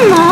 Grandma!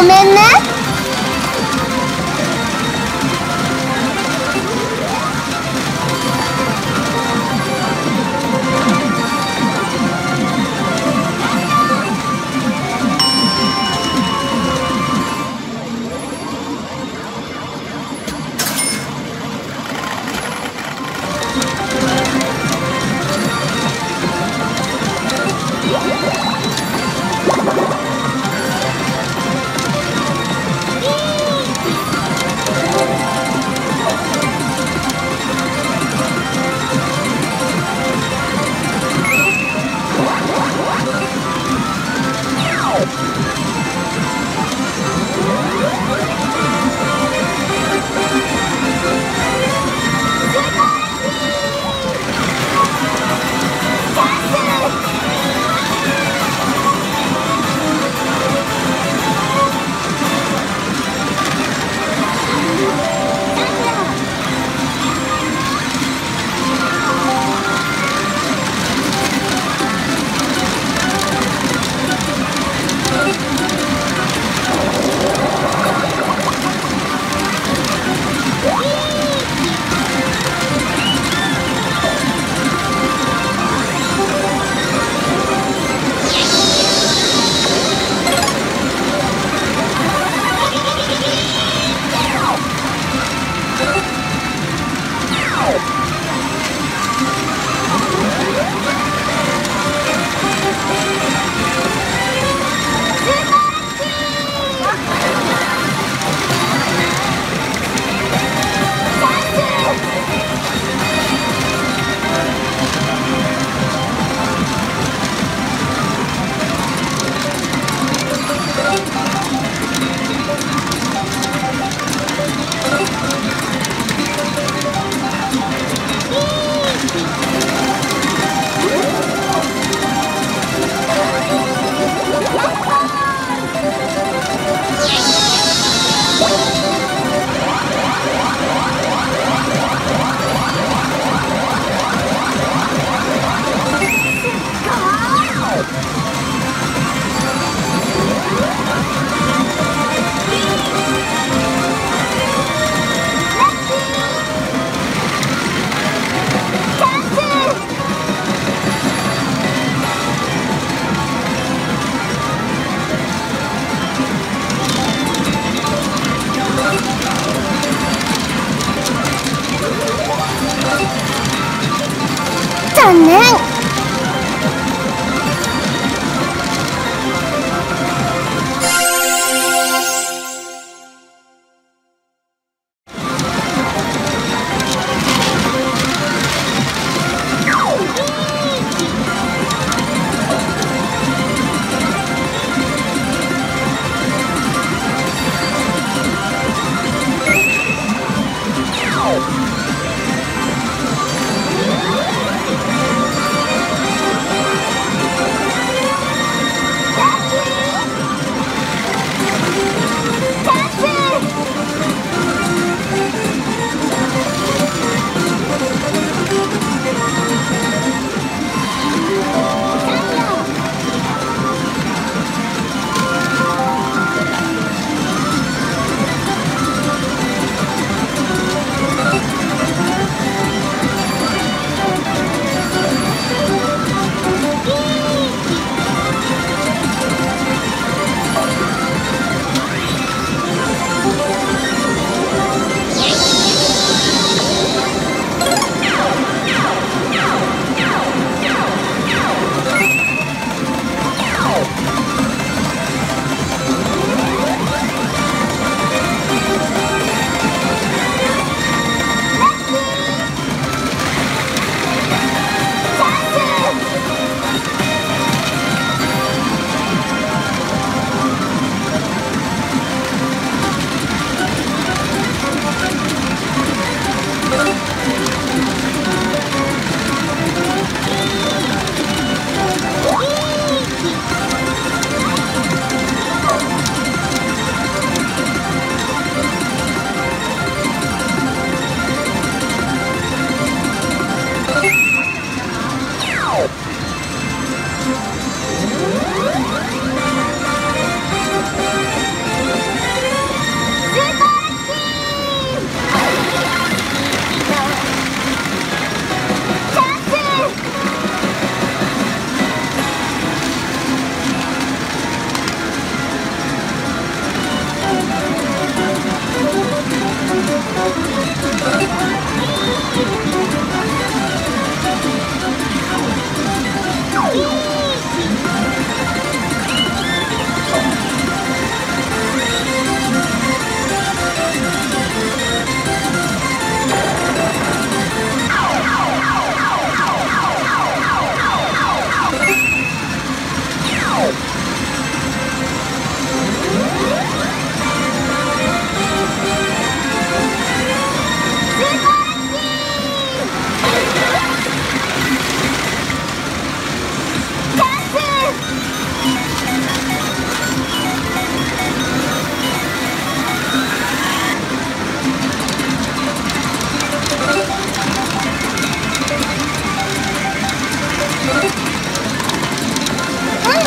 ごめんね。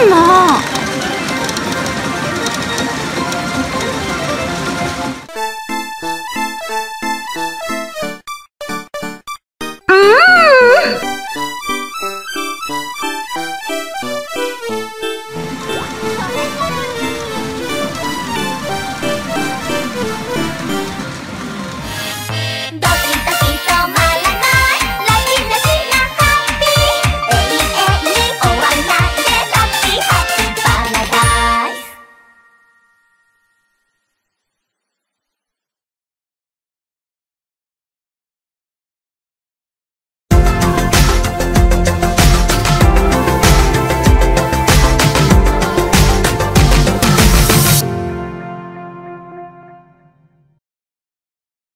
Mom!